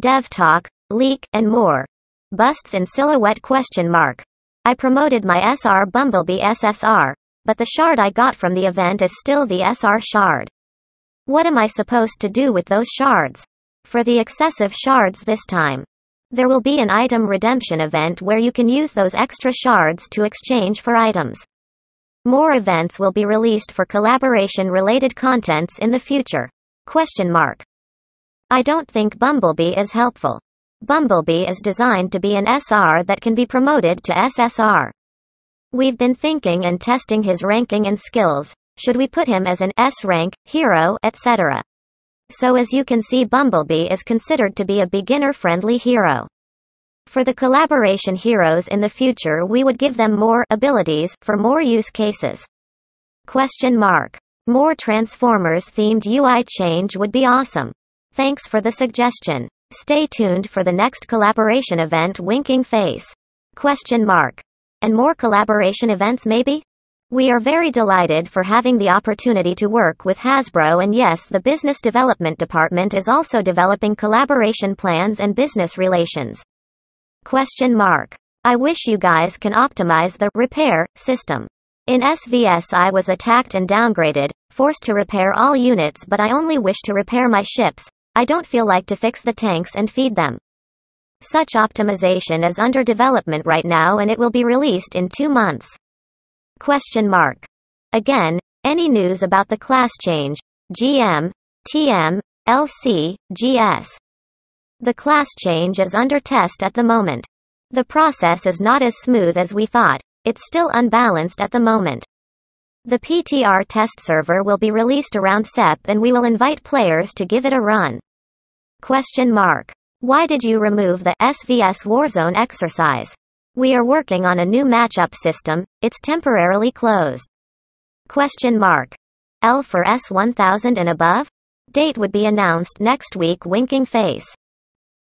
dev talk, leak, and more. Busts in silhouette question mark. I promoted my SR Bumblebee SSR, but the shard I got from the event is still the SR shard. What am I supposed to do with those shards? For the excessive shards this time. There will be an item redemption event where you can use those extra shards to exchange for items. More events will be released for collaboration related contents in the future. Question mark. I don't think Bumblebee is helpful. Bumblebee is designed to be an SR that can be promoted to SSR. We've been thinking and testing his ranking and skills. Should we put him as an S rank, hero, etc.? So as you can see Bumblebee is considered to be a beginner-friendly hero. For the collaboration heroes in the future we would give them more abilities for more use cases. Question mark. More Transformers themed UI change would be awesome. Thanks for the suggestion. Stay tuned for the next collaboration event Winking Face. Question mark. And more collaboration events maybe? We are very delighted for having the opportunity to work with Hasbro and yes the business development department is also developing collaboration plans and business relations. Question mark. I wish you guys can optimize the repair system. In SVS I was attacked and downgraded, forced to repair all units but I only wish to repair my ships, I don't feel like to fix the tanks and feed them. Such optimization is under development right now and it will be released in two months. Question mark. Again, any news about the class change, GM, TM, LC, GS? The class change is under test at the moment. The process is not as smooth as we thought, it's still unbalanced at the moment. The PTR test server will be released around SEP and we will invite players to give it a run. Question mark. Why did you remove the SVS Warzone exercise? We are working on a new matchup system, it's temporarily closed. Question mark. L for S1000 and above? Date would be announced next week winking face.